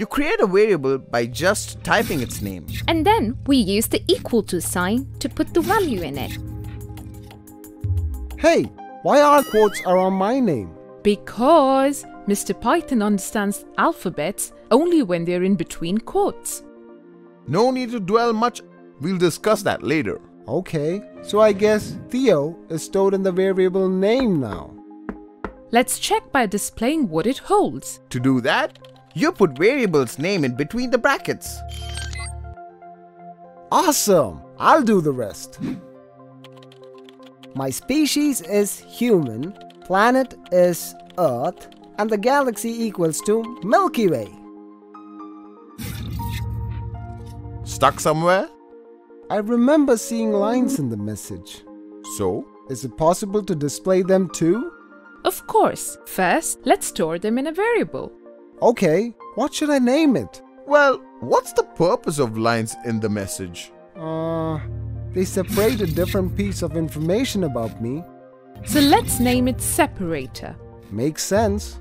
You create a variable by just typing its name. And then we use the equal to sign to put the value in it. Hey, why are quotes around my name? Because Mr. Python understands alphabets only when they're in between quotes. No need to dwell much, we'll discuss that later. Okay, so I guess Theo is stored in the variable name now. Let's check by displaying what it holds. To do that, you put variable's name in between the brackets. Awesome! I'll do the rest. My species is human, planet is Earth, and the galaxy equals to Milky Way. Stuck somewhere? I remember seeing lines in the message. So, Is it possible to display them too? Of course, first let's store them in a variable. Okay, what should I name it? well, what's the purpose of lines in the message? Uh, they separate a different piece of information about me. So let's name it separator. Makes sense.